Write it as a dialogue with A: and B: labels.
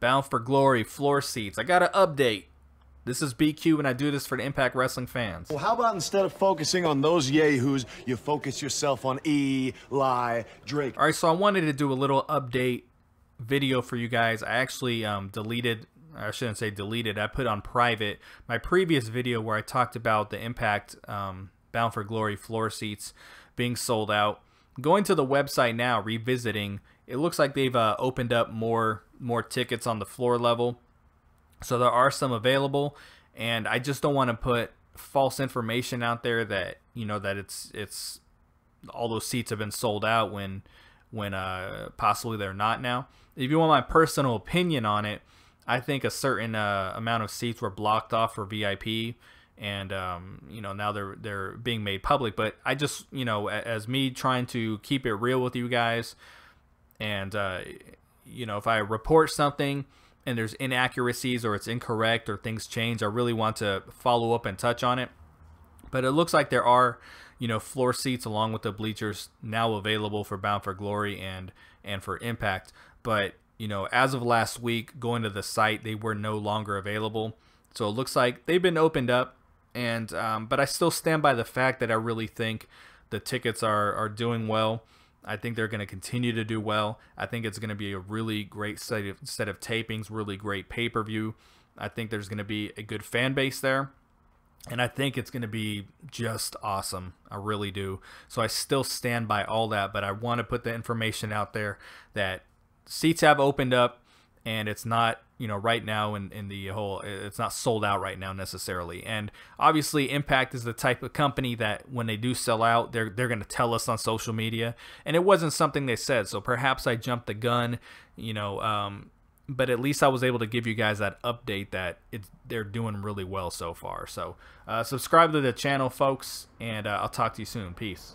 A: Bound for Glory floor seats. I got an update. This is BQ, and I do this for the Impact Wrestling fans.
B: Well, how about instead of focusing on those yahoos, you focus yourself on E. Eli Drake?
A: All right, so I wanted to do a little update video for you guys. I actually um, deleted, I shouldn't say deleted, I put on private my previous video where I talked about the Impact um, Bound for Glory floor seats being sold out. Going to the website now, revisiting, it looks like they've uh, opened up more more tickets on the floor level. So there are some available, and I just don't want to put false information out there that you know that it's it's all those seats have been sold out when when uh, possibly they're not now. If you want my personal opinion on it, I think a certain uh, amount of seats were blocked off for VIP, and um, you know now they're they're being made public. But I just you know as me trying to keep it real with you guys, and uh, you know if I report something and there's inaccuracies or it's incorrect or things change, I really want to follow up and touch on it. But it looks like there are, you know, floor seats along with the bleachers now available for Bound for Glory and and for Impact. But you know, as of last week, going to the site, they were no longer available. So it looks like they've been opened up. And um, but I still stand by the fact that I really think the tickets are are doing well. I think they're going to continue to do well. I think it's going to be a really great set of, set of tapings, really great pay per view. I think there's going to be a good fan base there. And I think it's going to be just awesome. I really do. So I still stand by all that, but I want to put the information out there that seats have opened up and it's not you know right now in, in the whole it's not sold out right now necessarily. And obviously impact is the type of company that when they do sell out they're they're going to tell us on social media. And it wasn't something they said so perhaps i jumped the gun you know um, but at least i was able to give you guys that update that it's they're doing really well so far. So uh, subscribe to the channel folks and uh, i'll talk to you soon. Peace